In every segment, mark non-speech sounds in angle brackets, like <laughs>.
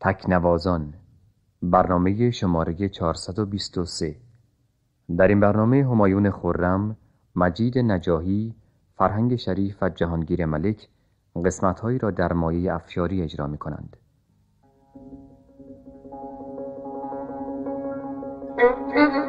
تکنوازان برنامه شماره 423 در این برنامه همایون خورم، مجید نجاهی، فرهنگ شریف و جهانگیر ملک قسمتهایی را در مایه افشاری اجرا می کنند. <laughs>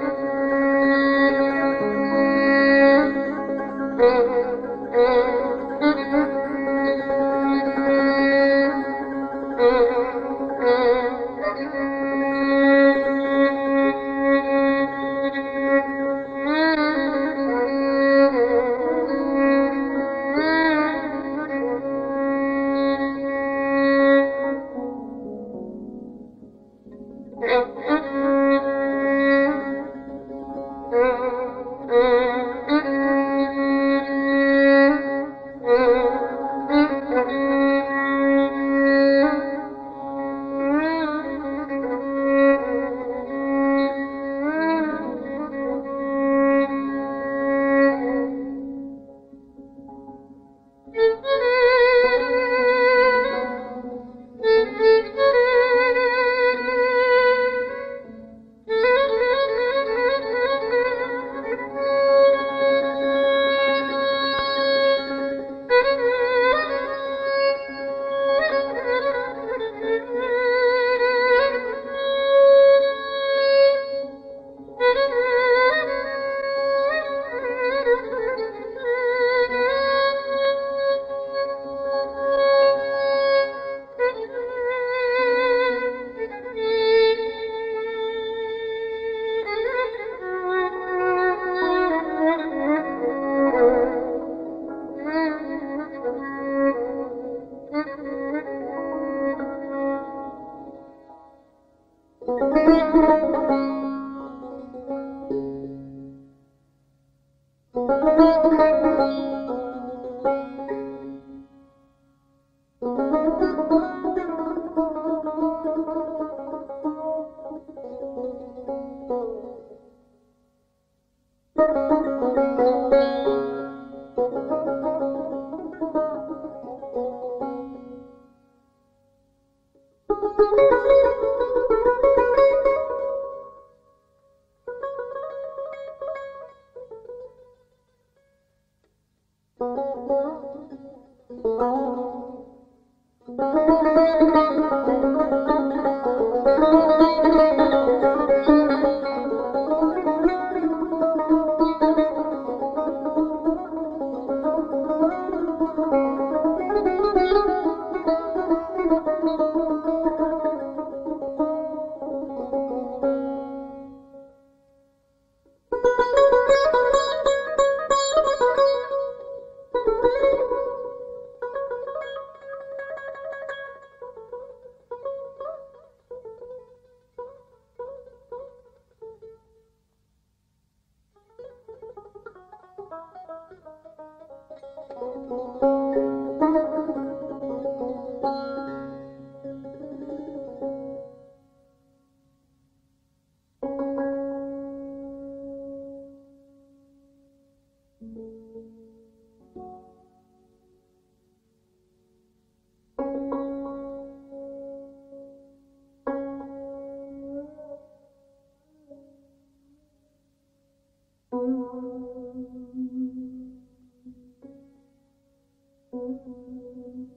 Thank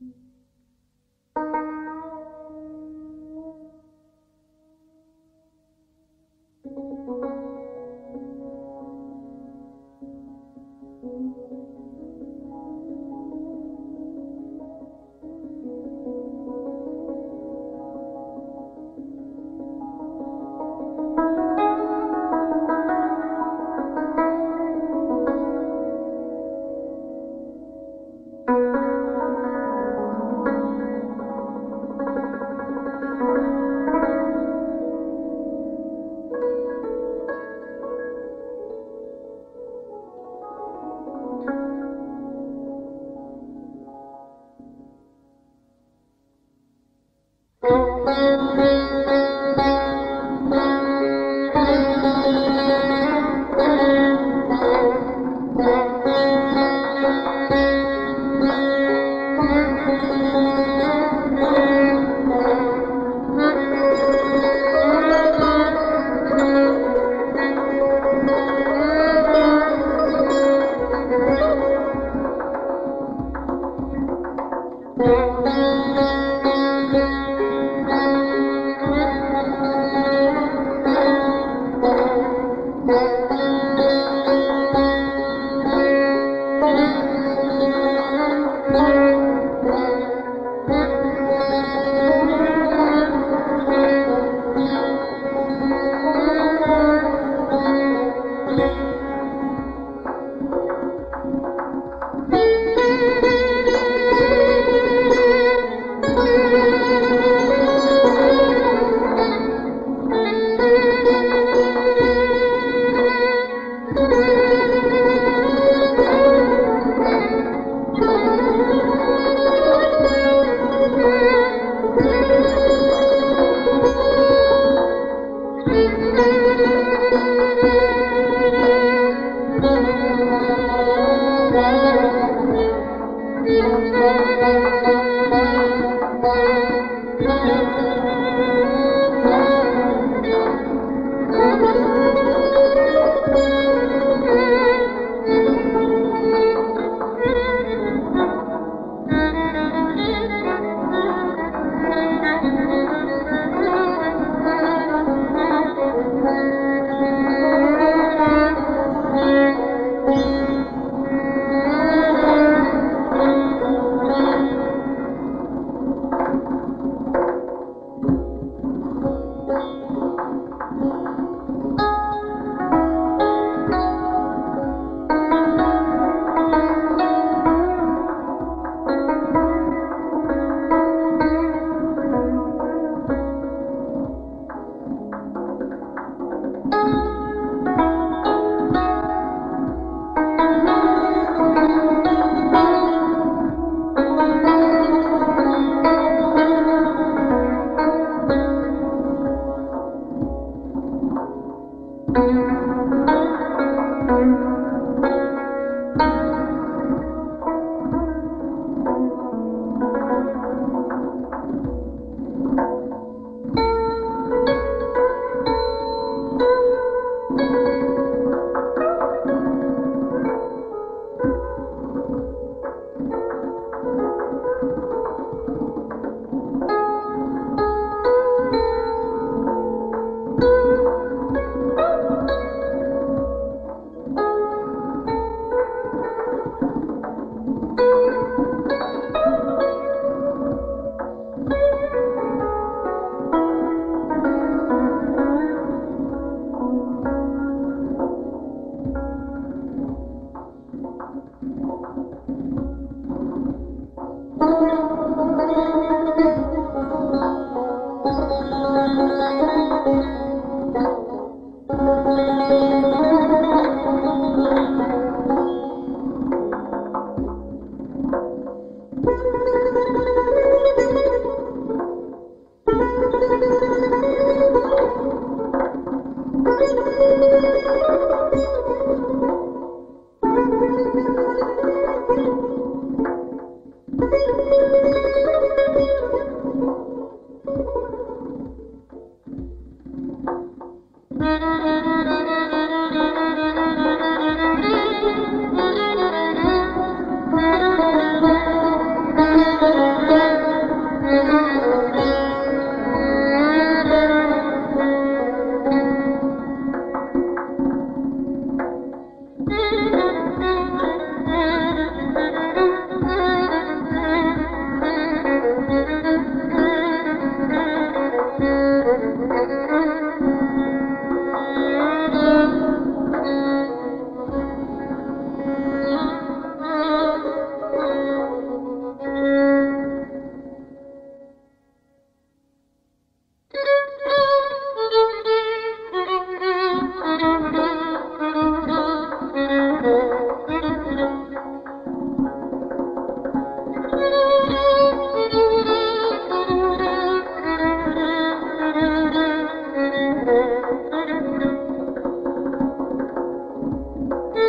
you.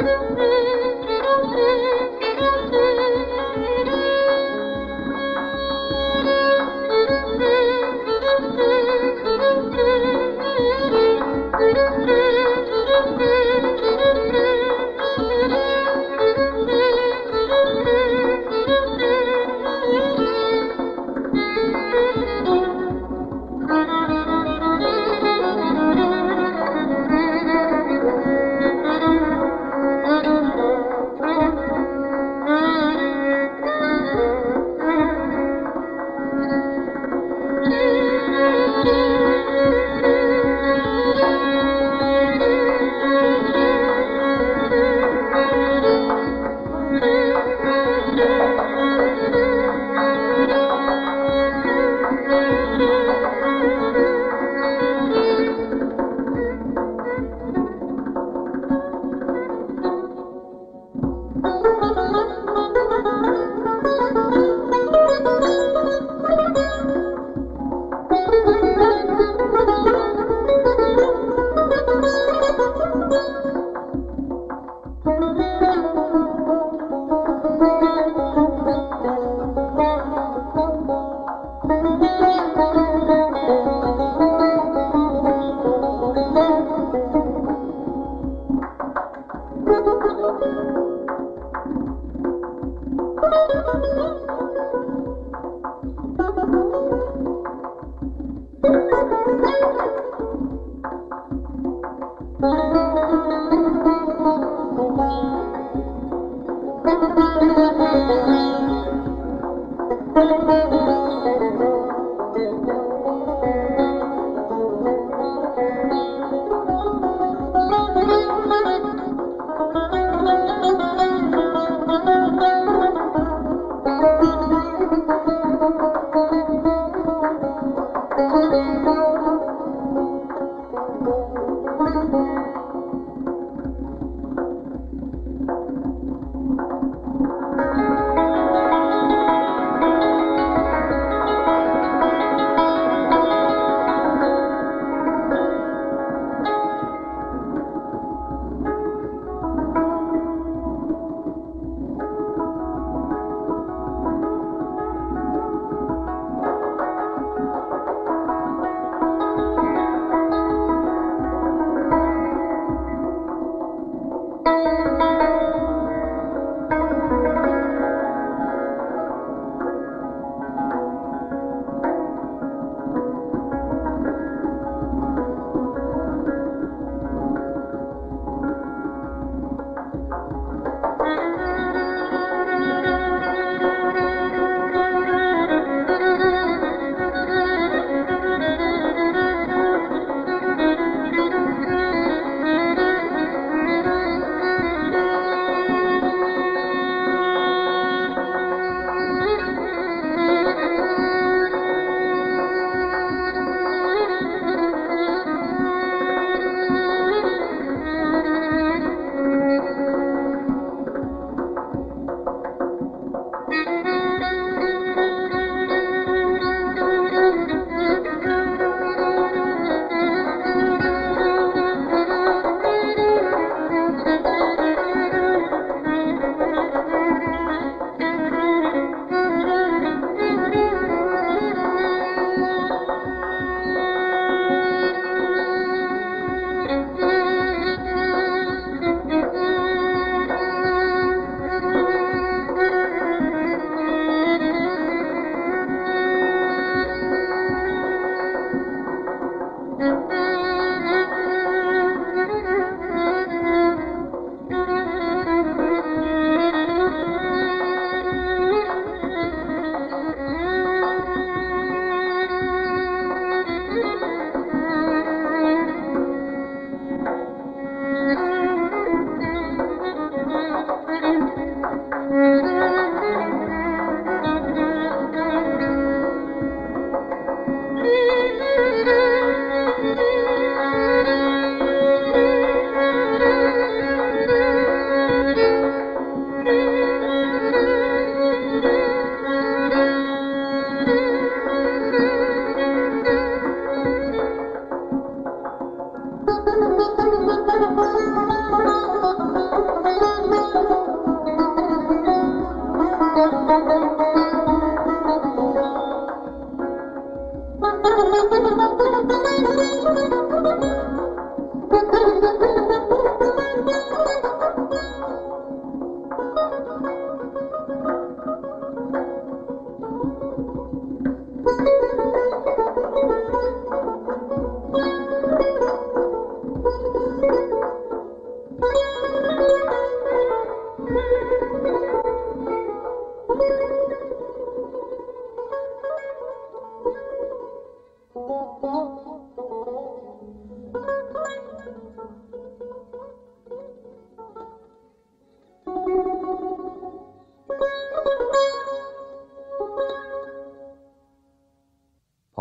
Thank you.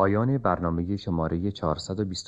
پایان برنامه شماره 420